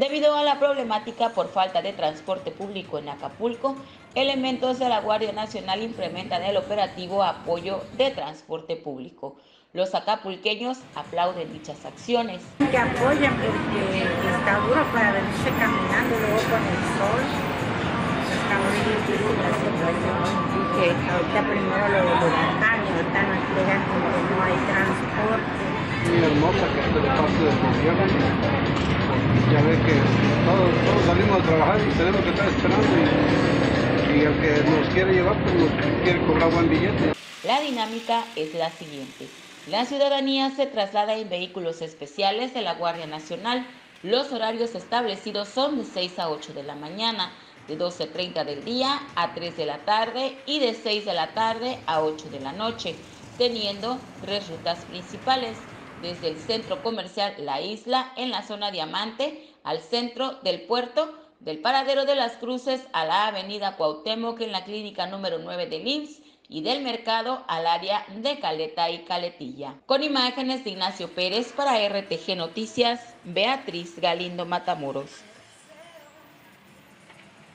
Debido a la problemática por falta de transporte público en Acapulco, elementos de la Guardia Nacional implementan el operativo apoyo de transporte público. Los acapulqueños aplauden dichas acciones. Que apoyen porque está duro para venirse caminando luego con el sol. Está muy difícil la situación. Que ahorita primero lo del huracán y ahorita nos llegan como que no hay transporte. Muy hermosa que es de parte del gobierno ya ve que todos, salimos a trabajar y tenemos que estar esperando y, y, el que nos quiere llevar pues nos quiere cobrar buen billete. La dinámica es la siguiente. La ciudadanía se traslada en vehículos especiales de la Guardia Nacional. Los horarios establecidos son de 6 a 8 de la mañana, de 12.30 del día a 3 de la tarde y de 6 de la tarde a 8 de la noche, teniendo tres rutas principales desde el centro comercial La Isla en la zona Diamante al centro del puerto, del paradero de las Cruces a la avenida Cuauhtémoc en la clínica número 9 de IMSS y del mercado al área de Caleta y Caletilla. Con imágenes de Ignacio Pérez para RTG Noticias, Beatriz Galindo Matamoros.